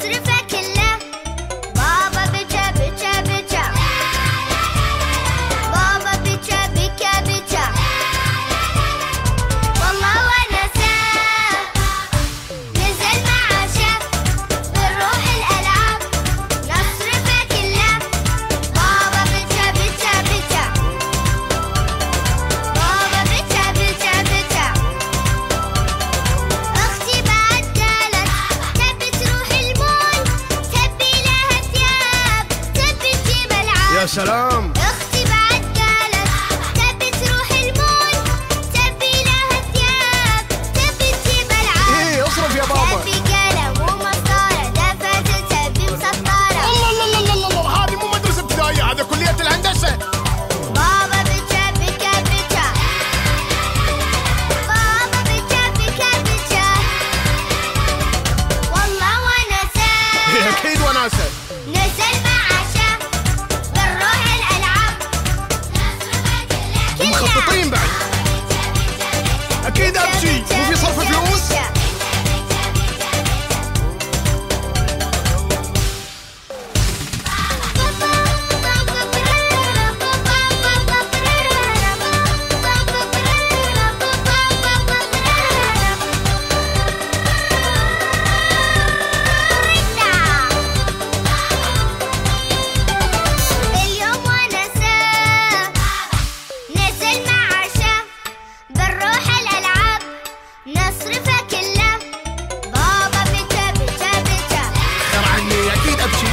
positive Yerushalayim. quem dá de ti? O só foi viu? بابا بتا بتا بتا خر عني أكيد ابكي